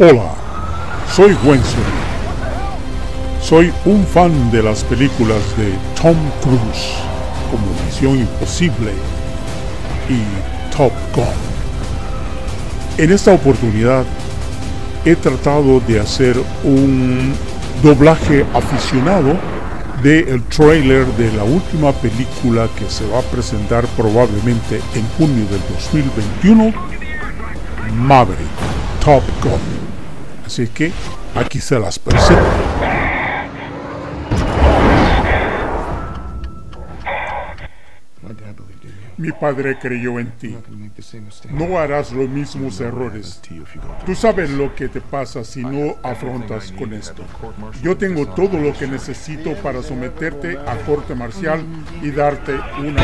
Hola, soy Wenzel. Soy un fan de las películas de Tom Cruise, como Misión Imposible y Top Gun. En esta oportunidad he tratado de hacer un doblaje aficionado del trailer de la última película que se va a presentar probablemente en junio del 2021, Maverick, Top Gun. Así que aquí se las presento. Mi padre creyó en ti. No harás los mismos errores. Tú sabes lo que te pasa si no afrontas con esto. Yo tengo todo lo que necesito para someterte a corte marcial y darte una...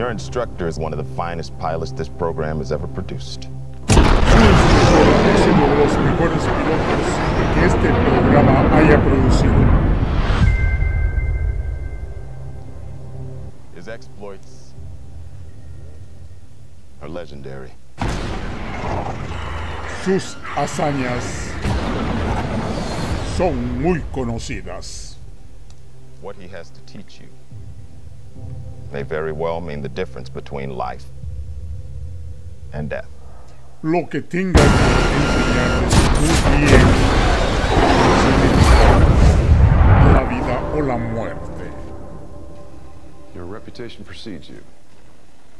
Your instructor is one of the finest pilots this program has ever produced. Es uno de los mejores pilotos que este programa haya producido. His exploits are legendary. Sus hazañas son muy conocidas. What he has to teach you may very well mean the difference between life and death. Lo que tenga que enseñarles muy bien la vida o la muerte. Your reputation precedes you.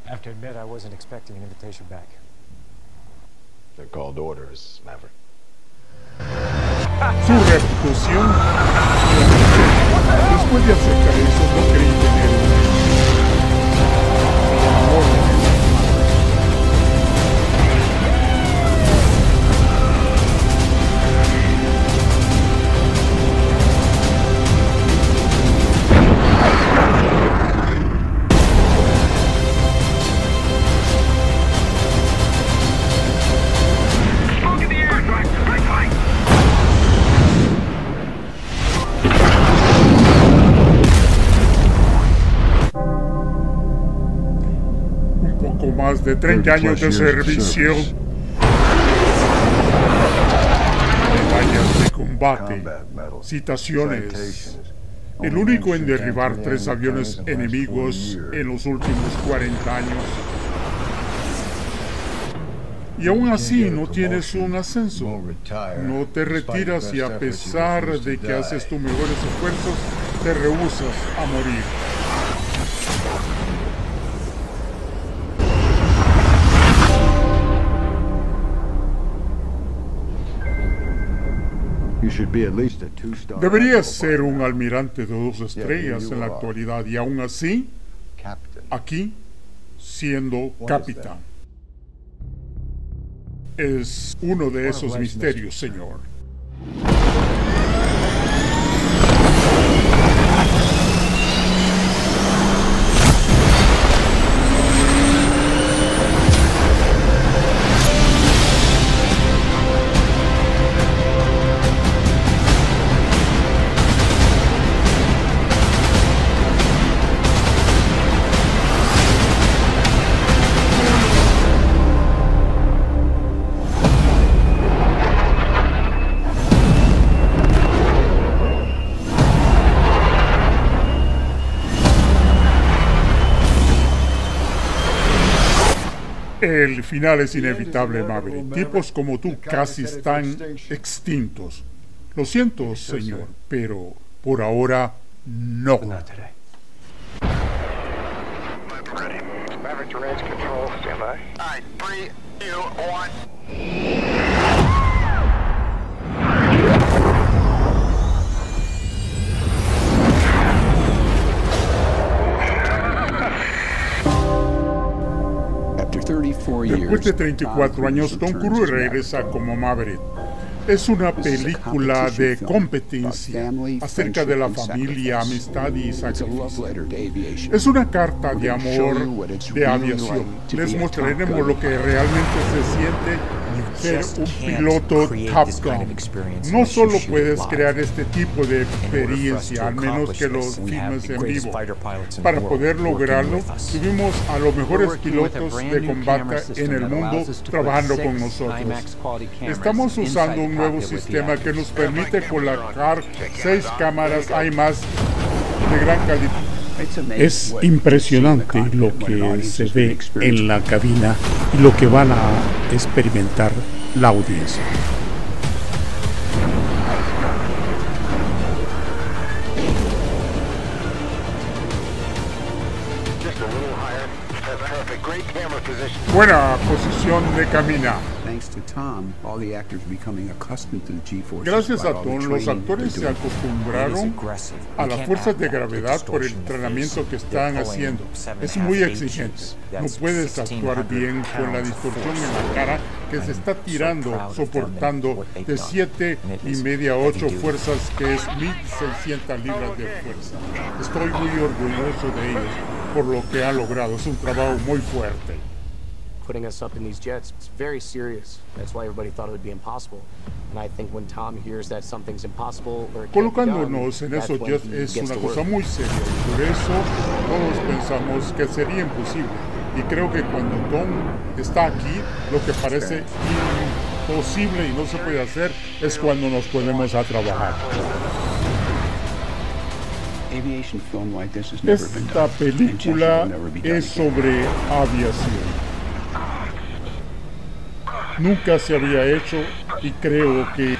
I have to admit, I wasn't expecting an invitation back. They're called orders, Maverick. Su reputación. Después de aceptar eso, no creí tener poco más de 30 años de servicio. Medallas de combate. Citaciones. El único en derribar tres aviones enemigos en los últimos 40 años. Y aún así no tienes un ascenso. No te retiras y a pesar de que haces tus mejores esfuerzos, te rehusas a morir. Deberías ser un almirante de dos estrellas en la actualidad y aún así, aquí, siendo capitán. Es uno de esos misterios, señor. El final es inevitable, Maverick. Tipos como tú casi están extintos. Lo siento, señor, pero por ahora no. Maverick to range control, stand by. All right, three, two, one. Después de 34 años, Tom Cruise regresa como Maverick. Es una película de competencia acerca de la familia, amistad y sacrificio. Es una carta de amor de aviación. Les mostraremos lo que realmente se siente ser un piloto Top Gun. No solo puedes crear este tipo de experiencia, al menos que los filmes en vivo. Para poder lograrlo, tuvimos a los mejores pilotos de combate en el mundo trabajando con nosotros. Estamos usando un nuevo sistema que nos permite colocar seis cámaras IMAX de gran calidad. Es impresionante lo que se ve en la cabina y lo que van a experimentar la audiencia. Buena posición de cabina. Thanks to Tom, all the actors are becoming accustomed to the G-forces. Gracias a Tom, los actores se acostumbraron a las fuerzas de gravedad por el entrenamiento que están haciendo. Es muy exigente. No puedes actuar 1600 bien con la distorsión en la cara que se está tirando, soportando de done. 7 And it y media a heavy 8 duty. fuerzas, que es 1600 libras de fuerza. Estoy muy orgulloso de ellos por lo que han logrado. Es un trabajo muy fuerte. Putting us up in these jets. It's very serious. That's why everybody thought it would be impossible. And I think when Tom hears that something's impossible or it can't be done, Colocándonos en esos jets es una cosa muy seria por eso todos pensamos que sería imposible. Y creo que cuando Tom está aquí, lo que parece imposible y no se puede hacer es cuando nos ponemos a trabajar. Aviation film like this has never been Esta película es sobre aviación. Nunca se había hecho y creo que